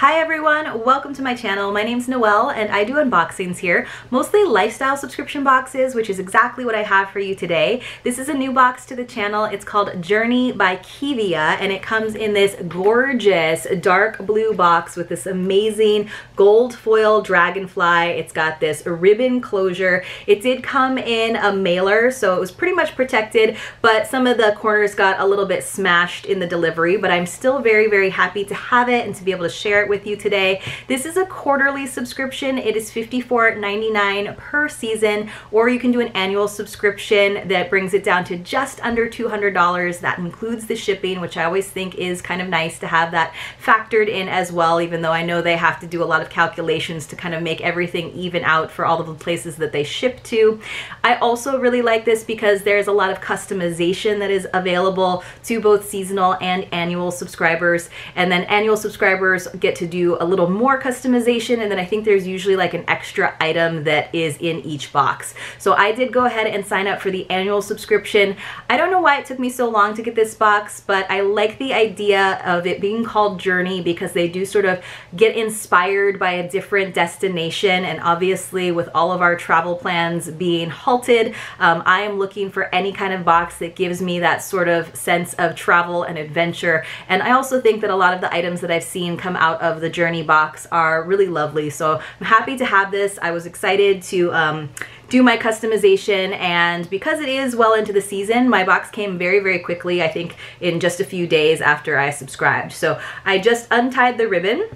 Hi everyone, welcome to my channel. My name's Noël and I do unboxings here, mostly lifestyle subscription boxes, which is exactly what I have for you today. This is a new box to the channel. It's called Journee by Kevia and it comes in this gorgeous dark blue box with this amazing gold foil dragonfly. It's got this ribbon closure. It did come in a mailer, so it was pretty much protected, but some of the corners got a little bit smashed in the delivery, but I'm still very, very happy to have it and to be able to share it it with you today. This is a quarterly subscription. It is $54.99 per season, or you can do an annual subscription that brings it down to just under $200. That includes the shipping, which I always think is kind of nice to have that factored in as well, even though I know they have to do a lot of calculations to kind of make everything even out for all of the places that they ship to. I also really like this because there's a lot of customization that is available to both seasonal and annual subscribers. And then annual subscribers get to do a little more customization and then I think there's usually like an extra item that is in each box. So I did go ahead and sign up for the annual subscription. I don't know why it took me so long to get this box, but I like the idea of it being called Journee because they do sort of get inspired by a different destination and obviously with all of our travel plans being halted, um, I am looking for any kind of box that gives me that sort of sense of travel and adventure. And I also think that a lot of the items that I've seen come out of the JourneeBox are really lovely. So I'm happy to have this. I was excited to um, do my customization and because it is well into the season, my box came very, very quickly, I think in just a few days after I subscribed. So I just untied the ribbon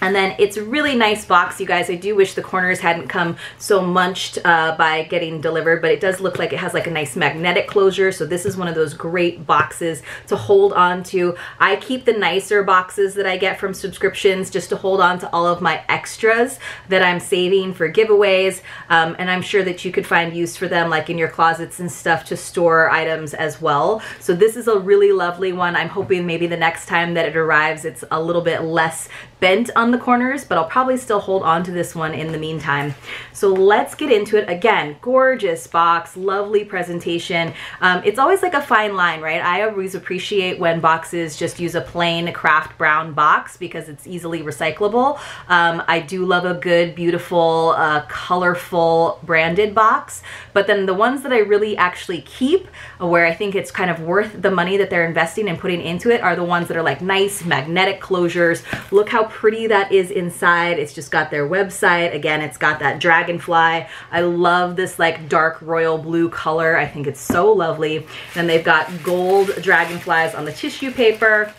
and then it's a really nice box, you guys. I do wish the corners hadn't come so munched uh, by getting delivered, but it does look like it has like a nice magnetic closure. So this is one of those great boxes to hold on to. I keep the nicer boxes that I get from subscriptions just to hold on to all of my extras that I'm saving for giveaways. Um, and I'm sure that you could find use for them like in your closets and stuff to store items as well. So this is a really lovely one. I'm hoping maybe the next time that it arrives, it's a little bit less bent on the corners, but I'll probably still hold on to this one in the meantime. So let's get into it. Again, gorgeous box, lovely presentation. Um, it's always like a fine line, right? I always appreciate when boxes just use a plain craft brown box because it's easily recyclable. Um, I do love a good, beautiful, uh, colorful branded box, but then the ones that I really actually keep, uh, where I think it's kind of worth the money that they're investing and putting into it, are the ones that are like nice magnetic closures. Look how pretty that is inside. It's just got their website. Again, it's got that dragonfly. I love this like dark royal blue color. I think it's so lovely. And they've got gold dragonflies on the tissue paper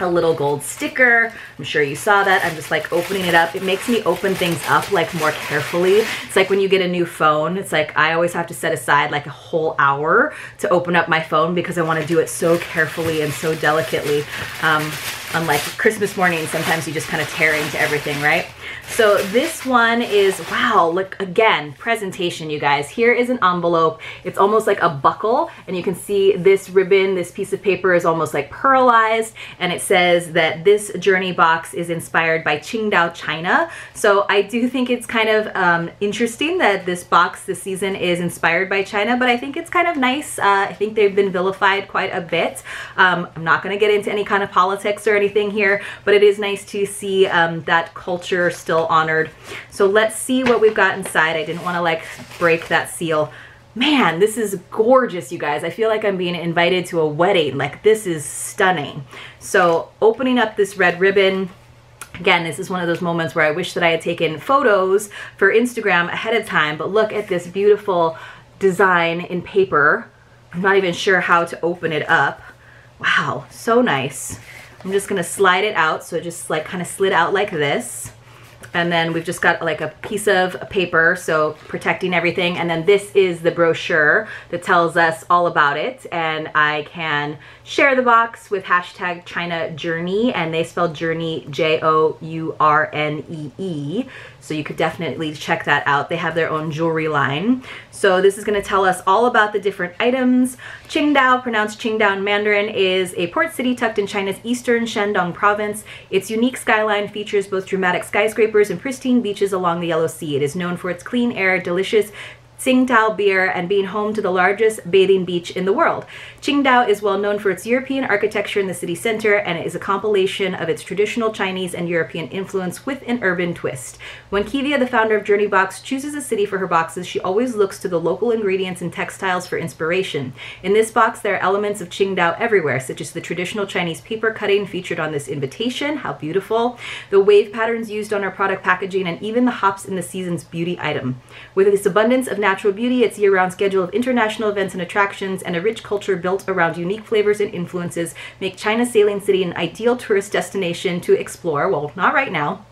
a little gold sticker. I'm sure you saw that. I'm just like opening it up. It makes me open things up like more carefully. It's like when you get a new phone, it's like I always have to set aside like a whole hour to open up my phone because I want to do it so carefully and so delicately. Um, unlike Christmas morning, sometimes you just kind of tear into everything, right? So this one is, wow, look, again, presentation, you guys. Here is an envelope. It's almost like a buckle, and you can see this ribbon, this piece of paper is almost like pearlized, and it says that this journey box is inspired by Qingdao, China. So I do think it's kind of um, interesting that this box this season is inspired by China, but I think it's kind of nice. Uh, I think they've been vilified quite a bit. Um, I'm not gonna get into any kind of politics or anything here, but it is nice to see um, that culture still honored. So let's see what we've got inside. I didn't want to like break that seal. Man, this is gorgeous, you guys. I feel like I'm being invited to a wedding. Like this is stunning. So opening up this red ribbon, Again, this is one of those moments where I wish that I had taken photos for Instagram ahead of time, but look at this beautiful design in paper. I'm not even sure how to open it up. Wow, so nice. I'm just gonna slide it out so it just like kind of slid out like this. And then we've just got like a piece of paper, so protecting everything. And then this is the brochure that tells us all about it. And I can share the box with hashtag China Journee, and they spell Journey J-O-U-R-N-E-E. -E. So you could definitely check that out. They have their own jewelry line. So this is gonna tell us all about the different items. Qingdao, pronounced Qingdao in Mandarin, is a port city tucked in China's eastern Shandong province. Its unique skyline features both dramatic skyscrapers and pristine beaches along the Yellow Sea. It is known for its clean air, delicious Tsingtao beer, and being home to the largest bathing beach in the world. Qingdao is well known for its European architecture in the city center, and it is a compilation of its traditional Chinese and European influence with an urban twist. When Kevia, the founder of JourneeBox, chooses a city for her boxes, she always looks to the local ingredients and textiles for inspiration. In this box, there are elements of Qingdao everywhere, such as the traditional Chinese paper cutting featured on this invitation. How beautiful! The wave patterns used on our product packaging, and even the hops in the season's beauty item. With its abundance of natural beauty, its year-round schedule of international events and attractions, and a rich culture built around unique flavors and influences make China Sailing City an ideal tourist destination to explore. Well, not right now,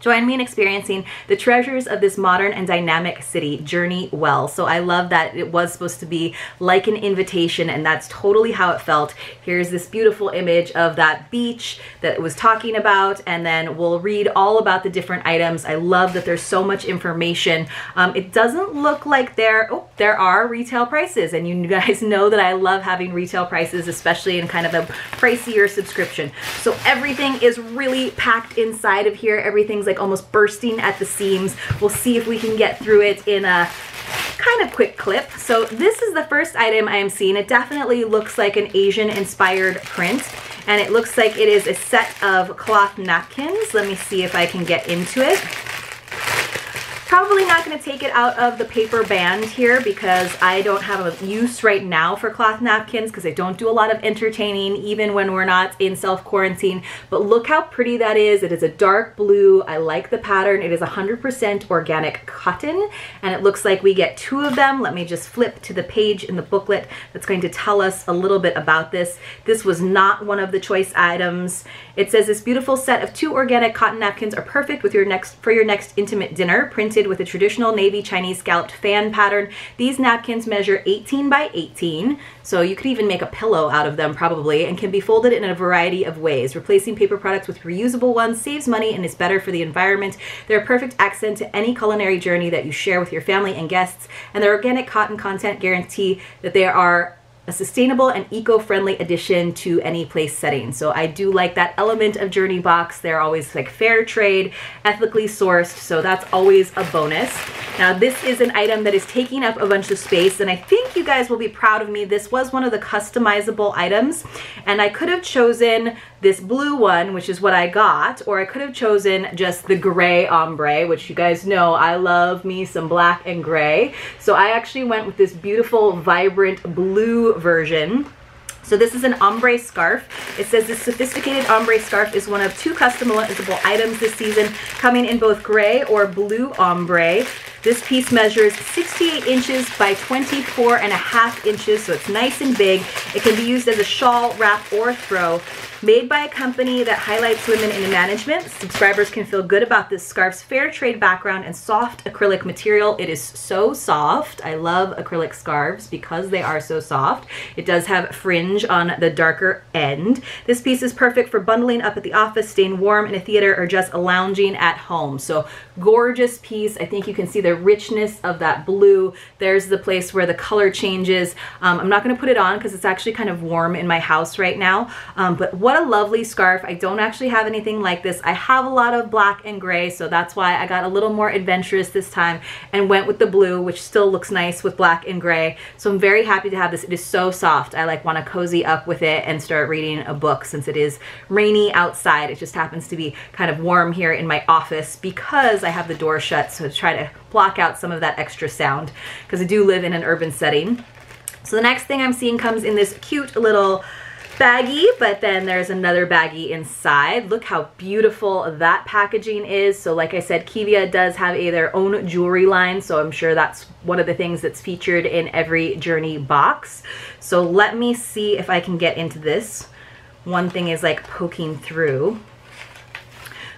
Join me in experiencing the treasures of this modern and dynamic city. Journee well. So I love that it was supposed to be like an invitation, and that's totally how it felt. Here's this beautiful image of that beach that it was talking about, and then we'll read all about the different items. I love that there's so much information. Um, it doesn't look like there, oh, there are retail prices, and you guys know that I love having retail prices, especially in kind of a pricier subscription. So everything is really packed inside of here. Everything's like almost bursting at the seams. We'll see if we can get through it in a kind of quick clip. So this is the first item I am seeing. It definitely looks like an Asian inspired print and it looks like it is a set of cloth napkins. Let me see if I can get into it. Probably not going to take it out of the paper band here because I don't have a use right now for cloth napkins because I don't do a lot of entertaining even when we're not in self-quarantine. But look how pretty that is. It is a dark blue. I like the pattern. It is 100% organic cotton and it looks like we get two of them. Let me just flip to the page in the booklet that's going to tell us a little bit about this. This was not one of the choice items. It says this beautiful set of two organic cotton napkins are perfect with your next for your next intimate dinner. Printed with a traditional navy Chinese scalloped fan pattern. These napkins measure 18 by 18, so you could even make a pillow out of them probably, and can be folded in a variety of ways. Replacing paper products with reusable ones saves money and is better for the environment. They're a perfect accent to any culinary journey that you share with your family and guests, and their organic cotton content guarantee that they are a sustainable and eco-friendly addition to any place setting. So I do like that element of JourneeBox. They're always like fair trade, ethically sourced, so that's always a bonus. Now this is an item that is taking up a bunch of space and I think you guys will be proud of me. This was one of the customizable items and I could have chosen this blue one, which is what I got, or I could have chosen just the gray ombre, which you guys know I love me some black and gray. So I actually went with this beautiful, vibrant blue version. So this is an ombre scarf. It says this sophisticated ombre scarf is one of two customizable items this season, coming in both gray or blue ombre. This piece measures 68 inches by 24 and a half inches, so it's nice and big. It can be used as a shawl, wrap, or throw. Made by a company that highlights women in management, subscribers can feel good about this scarf's fair trade background and soft acrylic material. It is so soft. I love acrylic scarves because they are so soft. It does have fringe on the darker end. This piece is perfect for bundling up at the office, staying warm in a theater, or just lounging at home. So gorgeous piece. I think you can see the richness of that blue. There's the place where the color changes. Um, I'm not going to put it on because it's actually kind of warm in my house right now. Um, but what a lovely scarf. I don't actually have anything like this. I have a lot of black and gray, so that's why I got a little more adventurous this time and went with the blue, which still looks nice with black and gray. So I'm very happy to have this. It is so soft. I like want to cozy up with it and start reading a book since it is rainy outside. It just happens to be kind of warm here in my office because I have the door shut, so to try to block out some of that extra sound because I do live in an urban setting. So the next thing I'm seeing comes in this cute little baggie, but then there's another baggie inside. Look how beautiful that packaging is. So like I said, Kevia does have a, their own jewelry line, so I'm sure that's one of the things that's featured in every JourneeBox. So let me see if I can get into this. One thing is like poking through.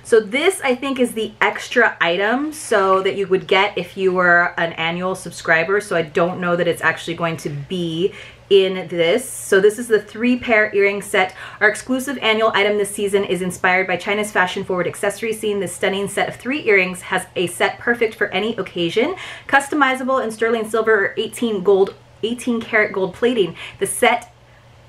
So this I think is the extra item so that you would get if you were an annual subscriber. So I don't know that it's actually going to be in this. So this is the three pair earring set. Our exclusive annual item this season is inspired by China's fashion forward accessory scene. This stunning set of three earrings has a set perfect for any occasion. Customizable in sterling silver or 18 gold 18 karat gold plating. The set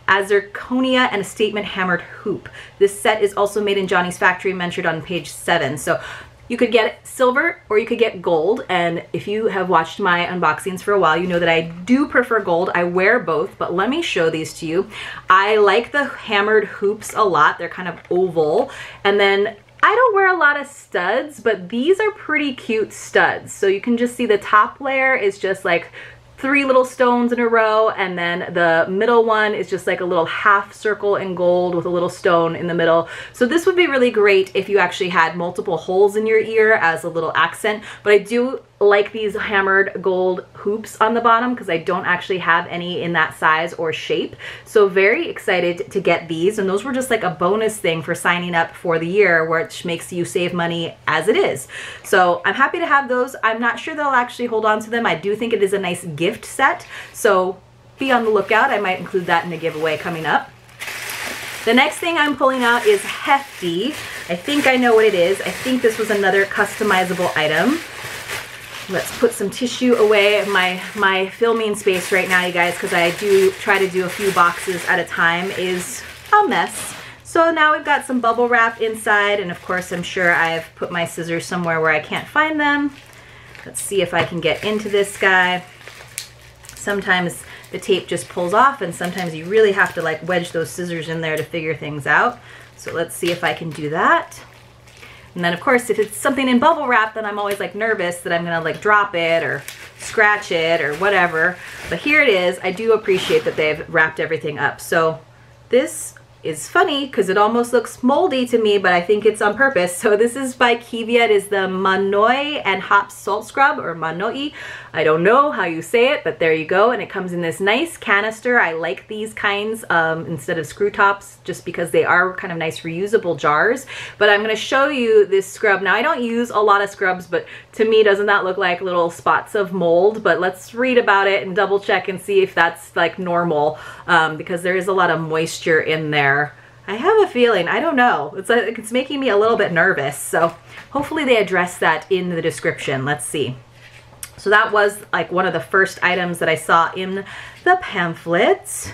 a zirconia and a statement hammered hoop. This set is also made in Johnny's factory mentioned on page seven. So You could get silver or you could get gold. And if you have watched my unboxings for a while, you know that I do prefer gold. I wear both, but let me show these to you. I like the hammered hoops a lot. They're kind of oval. And then I don't wear a lot of studs, but these are pretty cute studs. So you can just see the top layer is just like three little stones in a row and then the middle one is just like a little half circle in gold with a little stone in the middle. So this would be really great if you actually had multiple holes in your ear as a little accent, but I do like these hammered gold hoops on the bottom because I don't actually have any in that size or shape. So very excited to get these. And those were just like a bonus thing for signing up for the year, which makes you save money as it is. So I'm happy to have those. I'm not sure they'll actually hold on to them. I do think it is a nice gift set. So be on the lookout. I might include that in the giveaway coming up. The next thing I'm pulling out is Hefty. I think I know what it is. I think this was another customizable item. Let's put some tissue away my, my filming space right now, you guys, because I do try to do a few boxes at a time is a mess. So now we've got some bubble wrap inside, and of course I'm sure I've put my scissors somewhere where I can't find them. Let's see if I can get into this guy. Sometimes the tape just pulls off, and sometimes you really have to like wedge those scissors in there to figure things out. So let's see if I can do that. And then of course, if it's something in bubble wrap, then I'm always like nervous that I'm gonna like drop it or scratch it or whatever. But here it is. I do appreciate that they've wrapped everything up. So this is funny because it almost looks moldy to me, but I think it's on purpose. So this is by Kevia. It is the Monoi and Hop Salt Scrub or Monoi. I don't know how you say it, but there you go. And it comes in this nice canister. I like these kinds um, instead of screw tops just because they are kind of nice reusable jars. But I'm going to show you this scrub. Now I don't use a lot of scrubs, but to me doesn't that look like little spots of mold? But let's read about it and double check and see if that's like normal um, because there is a lot of moisture in there. I have a feeling, I don't know, it's, like, it's making me a little bit nervous. So hopefully they address that in the description. Let's see. So that was like one of the first items that I saw in the pamphlet.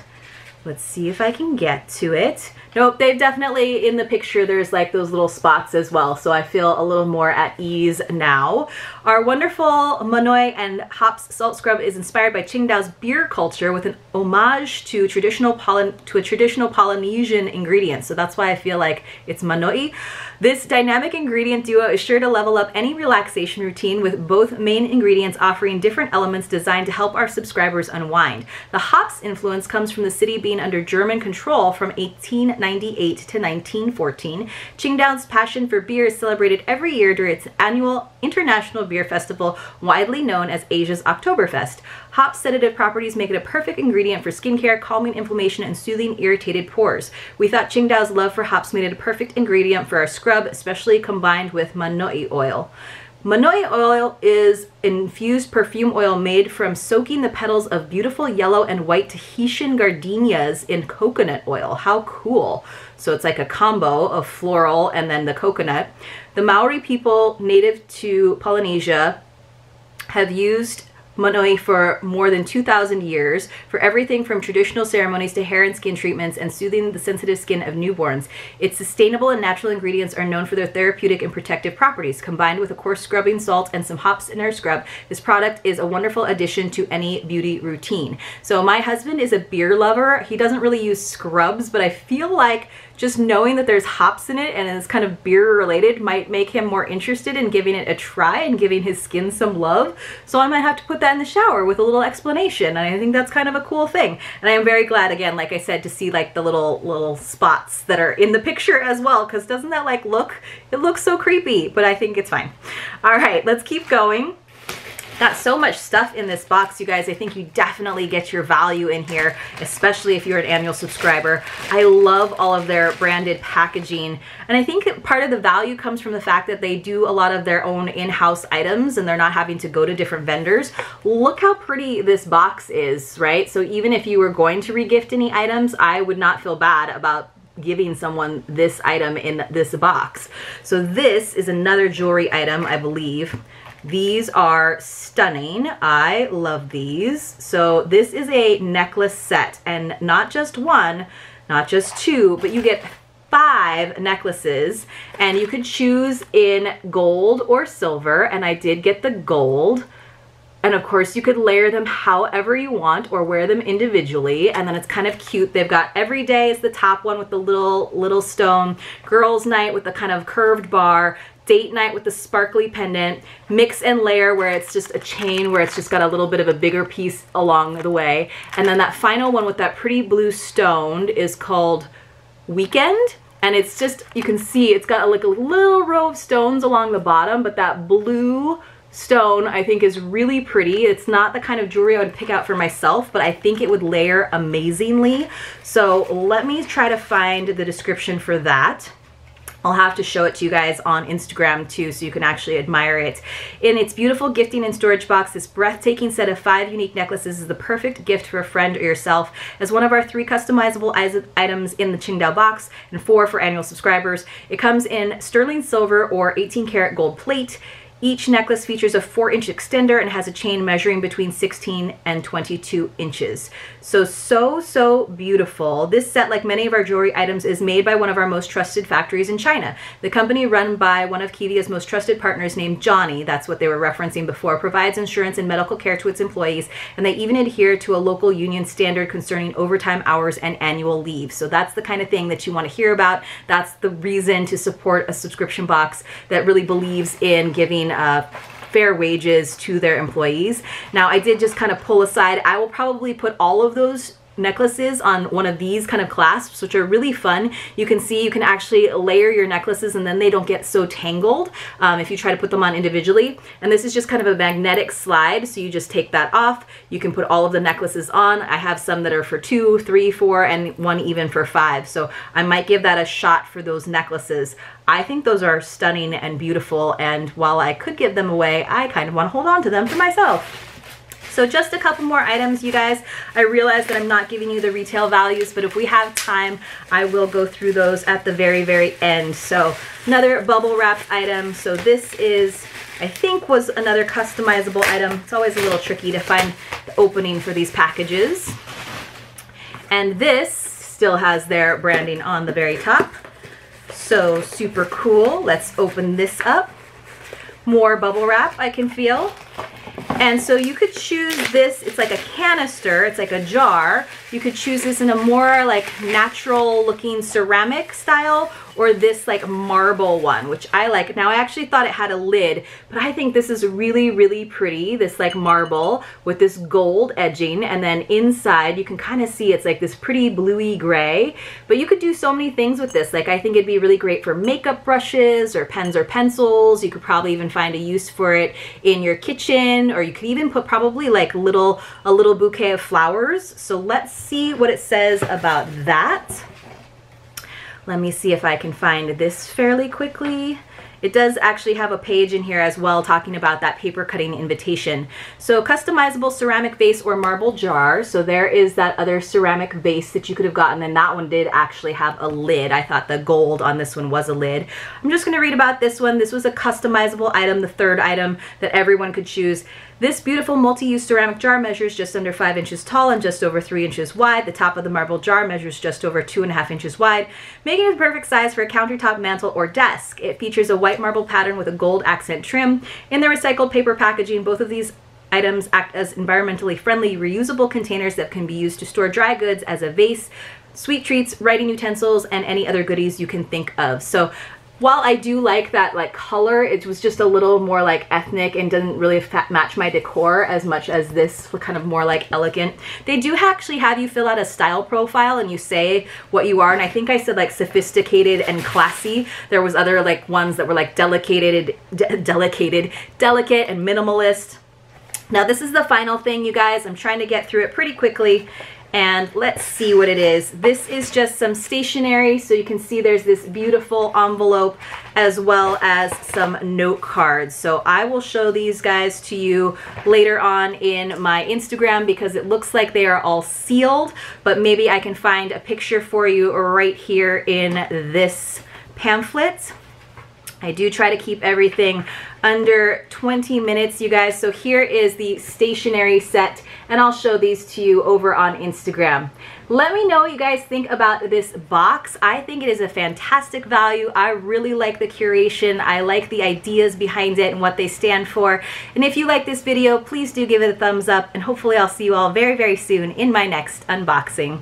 Let's see if I can get to it. Nope, they've definitely, in the picture, there's like those little spots as well, so I feel a little more at ease now. Our wonderful Monoi and Hops Salt Scrub is inspired by Qingdao's beer culture with an homage to traditional Poly to a traditional Polynesian ingredient, so that's why I feel like it's Monoi. This dynamic ingredient duo is sure to level up any relaxation routine with both main ingredients offering different elements designed to help our subscribers unwind. The hops influence comes from the city being under German control from 1898 to 1914. Qingdao's passion for beer is celebrated every year during its annual International Beer Festival, widely known as Asia's Oktoberfest. Hop sedative properties make it a perfect ingredient for skincare, calming inflammation, and soothing irritated pores. We thought Qingdao's love for hops made it a perfect ingredient for our scrub, especially combined with monoi oil. Monoi oil is infused perfume oil made from soaking the petals of beautiful yellow and white Tahitian gardenias in coconut oil. How cool. So it's like a combo of floral and then the coconut. The Maori people native to Polynesia have used Monoi for more than 2,000 years for everything from traditional ceremonies to hair and skin treatments and soothing the sensitive skin of newborns. Its sustainable and natural ingredients are known for their therapeutic and protective properties. Combined with a coarse scrubbing salt and some hops in our scrub, this product is a wonderful addition to any beauty routine. So my husband is a beer lover. He doesn't really use scrubs, but I feel like just knowing that there's hops in it and it's kind of beer related might make him more interested in giving it a try and giving his skin some love. So I might have to put that in the shower with a little explanation. And I think that's kind of a cool thing. And I am very glad, again, like I said, to see like the little, little spots that are in the picture as well. Cause doesn't that like look, it looks so creepy, but I think it's fine. All right, let's keep going. Got so much stuff in this box, you guys. I think you definitely get your value in here, especially if you're an annual subscriber. I love all of their branded packaging. And I think part of the value comes from the fact that they do a lot of their own in-house items and they're not having to go to different vendors. Look how pretty this box is, right? So even if you were going to regift any items, I would not feel bad about giving someone this item in this box. So this is another jewelry item, I believe. These are stunning. I love these. So this is a necklace set and not just one, not just two, but you get five necklaces and you could choose in gold or silver and I did get the gold and of course you could layer them however you want or wear them individually and then it's kind of cute they've got every day is the top one with the little little stone girls night with the kind of curved bar date night with the sparkly pendant, mix and layer where it's just a chain where it's just got a little bit of a bigger piece along the way. And then that final one with that pretty blue stone is called Weekend. And it's just, you can see it's got like a little row of stones along the bottom, but that blue stone I think is really pretty. It's not the kind of jewelry I would pick out for myself, but I think it would layer amazingly. So let me try to find the description for that. I'll have to show it to you guys on Instagram too so you can actually admire it. In its beautiful gifting and storage box, this breathtaking set of five unique necklaces is the perfect gift for a friend or yourself as one of our three customizable items in the Qingdao box and four for annual subscribers. It comes in sterling silver or 18 karat gold plate. Each necklace features a 4 inch extender and has a chain measuring between 16 and 22 inches. So, so, so beautiful. This set, like many of our jewelry items, is made by one of our most trusted factories in China. The company run by one of Kevia's most trusted partners named Johnny, that's what they were referencing before, provides insurance and medical care to its employees, and they even adhere to a local union standard concerning overtime hours and annual leave. So that's the kind of thing that you want to hear about. That's the reason to support a subscription box that really believes in giving uh, fair wages to their employees. Now, I did just kind of pull aside. I will probably put all of those necklaces on one of these kind of clasps which are really fun. You can see you can actually layer your necklaces and then they don't get so tangled um, if you try to put them on individually. And this is just kind of a magnetic slide so you just take that off. You can put all of the necklaces on. I have some that are for two three four and one even for five. So I might give that a shot for those necklaces. I think those are stunning and beautiful and while I could give them away I kind of want to hold on to them for myself so just a couple more items, you guys. I realize that I'm not giving you the retail values, but if we have time, I will go through those at the very, very end. So another bubble wrap item. So this is, I think was another customizable item. It's always a little tricky to find the opening for these packages. And this still has their branding on the very top. So super cool. Let's open this up. More bubble wrap I can feel. And so you could choose this, it's like a canister, it's like a jar. You could choose this in a more like natural looking ceramic style or this like marble one, which I like. Now I actually thought it had a lid, but I think this is really, really pretty. This like marble with this gold edging. And then inside you can kind of see it's like this pretty bluey gray, but you could do so many things with this. Like I think it'd be really great for makeup brushes or pens or pencils. You could probably even find a use for it in your kitchen or you could even put probably like little, a little bouquet of flowers. So let's see what it says about that. Let me see if I can find this fairly quickly. It does actually have a page in here as well talking about that paper cutting invitation. So customizable ceramic vase or marble jar. So there is that other ceramic vase that you could have gotten and that one did actually have a lid. I thought the gold on this one was a lid. I'm just going to read about this one. This was a customizable item, the third item that everyone could choose. This beautiful multi-use ceramic jar measures just under 5 inches tall and just over 3 inches wide. The top of the marble jar measures just over 2.5 inches wide, making it the perfect size for a countertop, mantle, or desk. It features a white marble pattern with a gold accent trim. In the recycled paper packaging, both of these items act as environmentally friendly, reusable containers that can be used to store dry goods as a vase, sweet treats, writing utensils, and any other goodies you can think of. So while I do like that like color, it was just a little more like ethnic and didn't really match my decor as much as this kind of more like elegant. They do actually have you fill out a style profile and you say what you are and I think I said like sophisticated and classy. There was other like ones that were like delicated, de delicated, delicate and minimalist. Now this is the final thing you guys. I'm trying to get through it pretty quickly and let's see what it is. This is just some stationery, so you can see there's this beautiful envelope as well as some note cards. So I will show these guys to you later on in my Instagram because it looks like they are all sealed, but maybe I can find a picture for you right here in this pamphlet. I do try to keep everything under 20 minutes, you guys. So here is the stationery set, and I'll show these to you over on Instagram. Let me know what you guys think about this box. I think it is a fantastic value. I really like the curation. I like the ideas behind it and what they stand for. And if you like this video, please do give it a thumbs up, and hopefully I'll see you all very, very soon in my next unboxing.